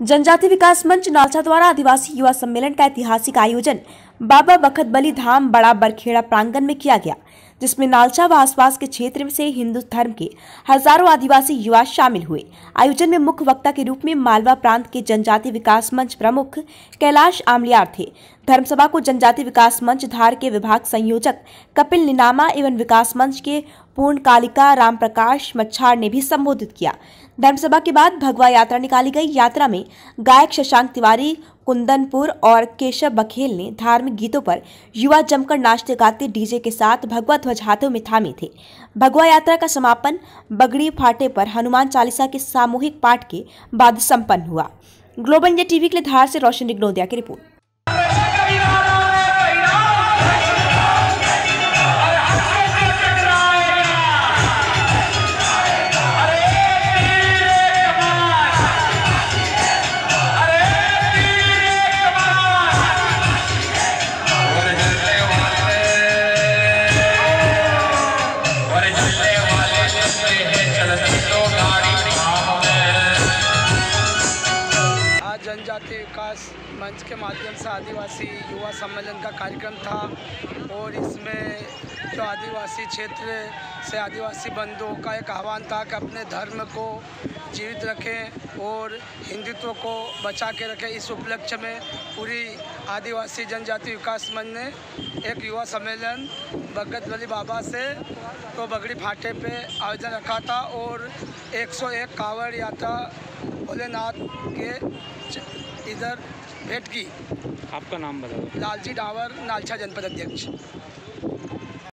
जनजाति विकास मंच नालसा द्वारा आदिवासी युवा सम्मेलन का ऐतिहासिक आयोजन बाबा बखत बली धाम बड़ा बरखेड़ा प्रांगण में किया गया, जिसमें नालचा व आसपास के क्षेत्र से हिंदू धर्म के हज़ारों आदिवासी युवा शामिल हुए। आयोजन में मुख्य वक्ता के रूप में मालवा प्रांत के जनजाति विकास मंच प्रमुख कैलाश आमलियार थे। धर्मसभा को जनजाति विकास मंच धार के विभाग संयोजक कपिल निनामा एवं विकास मंच के पूर्ण कालिका राम प्रकाश मच्छार ने भी संबोधित किया। धर्मसभा के बाद भगवा यात्रा निकाली गई। यात्रा में गायक शशांक तिवारी, कुंदनपुर और केशव बघेल ने धार्मिक गीतों पर युवा जमकर नाचते गाते डीजे के साथ भगवा ध्वज हाथों में थामे थे। भगवा यात्रा का समापन बगड़ी फाटे पर हनुमान चालीसा के सामूहिक पाठ के बाद संपन्न हुआ। ग्लोबल इंडिया टीवी के लिए धार से रोशन निगनोदिया की रिपोर्ट। जनजाति विकास मंच के माध्यम से आदिवासी युवा सम्मेलन का कार्यक्रम था और इसमें जो आदिवासी क्षेत्र से आदिवासी बंधुओं का एक आह्वान था कि अपने धर्म को जीवित रखें और हिंदुत्व को बचा के रखें। इस उपलक्ष्य में पूरी आदिवासी जनजाति विकास मंच ने एक युवा सम्मेलन भगत वली बाबा से तो बगड़ी फाटे पे आयोजन रखा था और 101 कांवड़ यात्रा भोलेनाथ के इधर भेंट की आपका नाम बताओ। लालजी डावर नालछा जनपद अध्यक्ष।